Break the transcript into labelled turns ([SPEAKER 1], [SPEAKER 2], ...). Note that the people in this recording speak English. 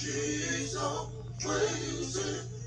[SPEAKER 1] Jesus, praise Him,